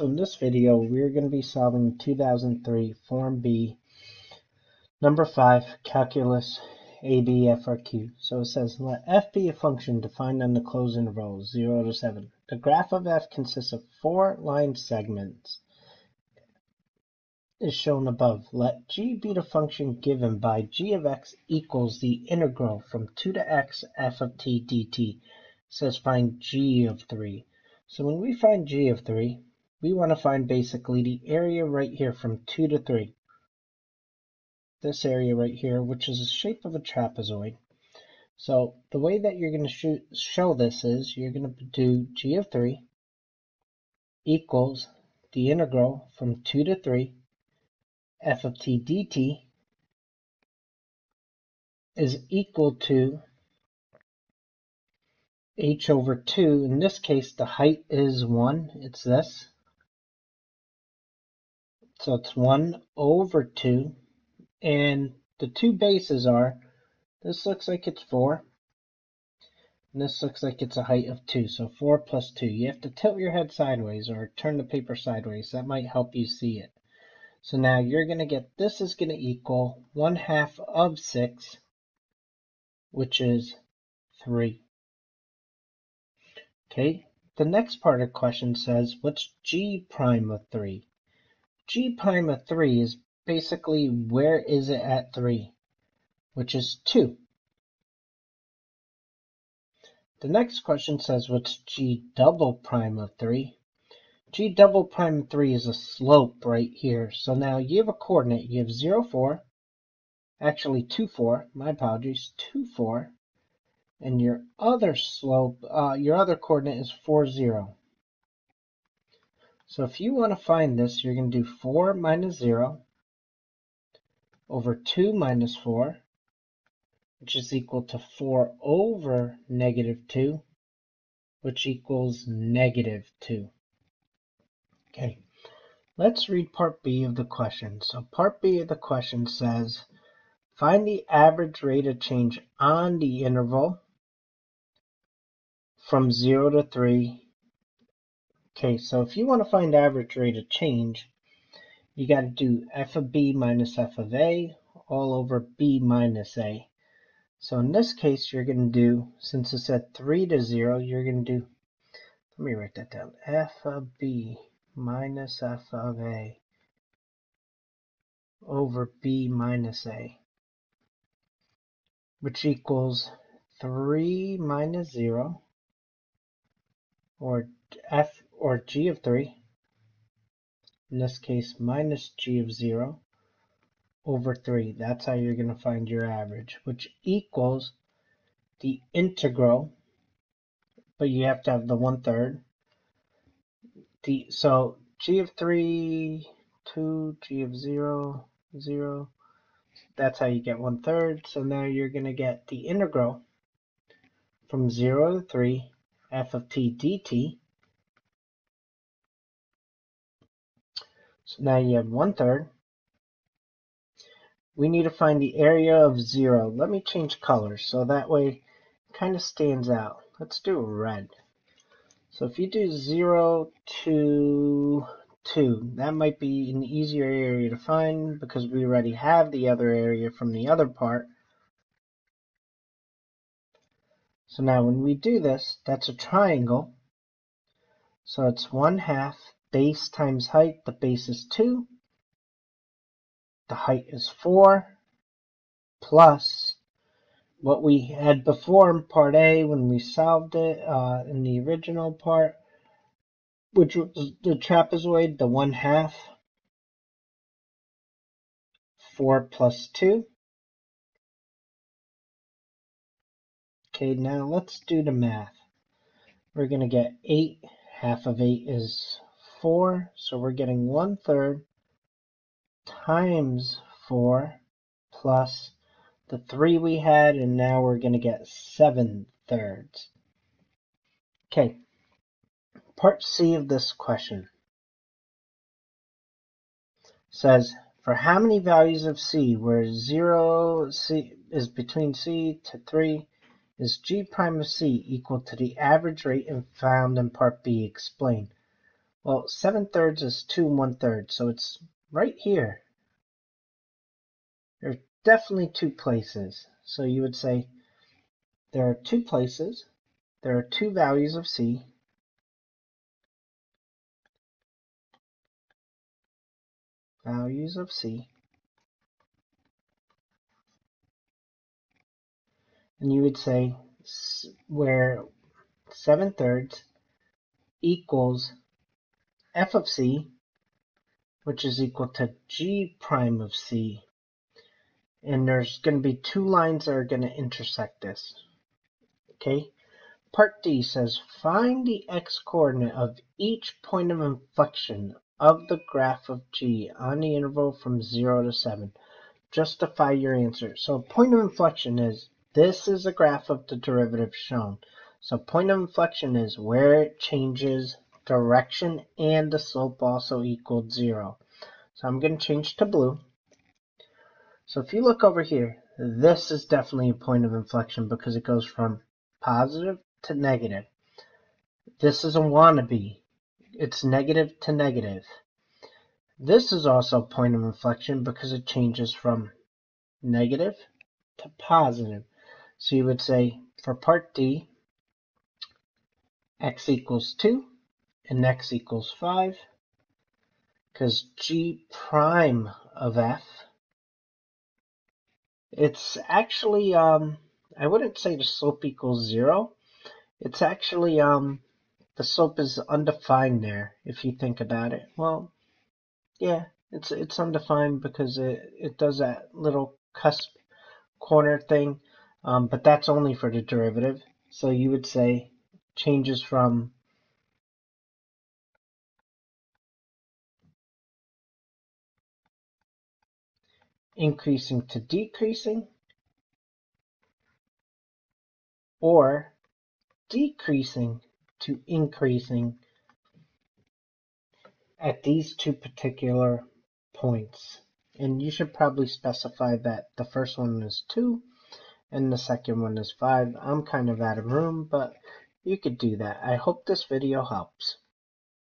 So in this video, we're going to be solving 2003 Form B, number 5, Calculus ABFRQ. So it says, let f be a function defined on the closed interval 0 to 7. The graph of f consists of four line segments is shown above. Let g be the function given by g of x equals the integral from 2 to x f of t dt. It says find g of 3. So when we find g of 3, we want to find basically the area right here from 2 to 3. This area right here, which is the shape of a trapezoid. So the way that you're going to show this is you're going to do g of 3 equals the integral from 2 to 3 f of t dt is equal to h over 2. In this case, the height is 1. It's this. So it's 1 over 2. And the two bases are, this looks like it's 4. And this looks like it's a height of 2. So 4 plus 2. You have to tilt your head sideways or turn the paper sideways. That might help you see it. So now you're going to get, this is going to equal 1 half of 6, which is 3. Okay, the next part of the question says, what's g prime of 3? G prime of 3 is basically where is it at 3, which is 2. The next question says what's g double prime of 3? g double prime of 3 is a slope right here. So now you have a coordinate. You have 0, 4, actually 2, 4, my apologies, 2, 4, and your other slope, uh, your other coordinate is 4, 0. So if you want to find this, you're going to do 4 minus 0 over 2 minus 4, which is equal to 4 over negative 2, which equals negative 2. Okay, let's read part B of the question. So part B of the question says, find the average rate of change on the interval from 0 to 3 Okay, so if you want to find average rate of change, you got to do f of b minus f of a all over b minus a. So in this case, you're going to do, since it's at 3 to 0, you're going to do, let me write that down, f of b minus f of a over b minus a, which equals 3 minus 0, or f or g of 3, in this case minus g of 0, over 3. That's how you're going to find your average, which equals the integral, but you have to have the one-third. The So g of 3, 2, g of 0, 0. That's how you get one-third. So now you're going to get the integral from 0 to 3 f of t dt So now you have one third. We need to find the area of zero. Let me change colors so that way it kind of stands out. Let's do red. So if you do 0 to 2, that might be an easier area to find because we already have the other area from the other part. So now when we do this, that's a triangle. So it's 1 half base times height. The base is 2. The height is 4 plus what we had before in part A when we solved it uh, in the original part, which was the trapezoid, the 1 half. 4 plus 2. Okay, now let's do the math. We're going to get 8. Half of 8 is 4, so we're getting 1 third times 4 plus the 3 we had, and now we're going to get 7 thirds. Okay, part C of this question says, for how many values of C where 0 C is between C to 3 is G prime of C equal to the average rate found in part B? Explain. Well, 7 thirds is 2 and 1 third, so it's right here. There are definitely two places. So you would say there are two places, there are two values of c, values of c, and you would say where 7 thirds equals f of c, which is equal to g prime of c. And there's going to be two lines that are going to intersect this. Okay. Part D says find the x-coordinate of each point of inflection of the graph of g on the interval from 0 to 7. Justify your answer. So point of inflection is this is a graph of the derivative shown. So point of inflection is where it changes direction and the slope also equals zero. So I'm going to change to blue. So if you look over here, this is definitely a point of inflection because it goes from positive to negative. This is a wannabe. It's negative to negative. This is also a point of inflection because it changes from negative to positive. So you would say for part D, x equals 2 and x equals 5 because g prime of f it's actually um I wouldn't say the slope equals 0 it's actually um the slope is undefined there if you think about it well yeah it's it's undefined because it, it does that little cusp corner thing um, but that's only for the derivative. So you would say changes from increasing to decreasing or decreasing to increasing at these two particular points. And you should probably specify that the first one is 2 and the second one is 5. I'm kind of out of room, but you could do that. I hope this video helps.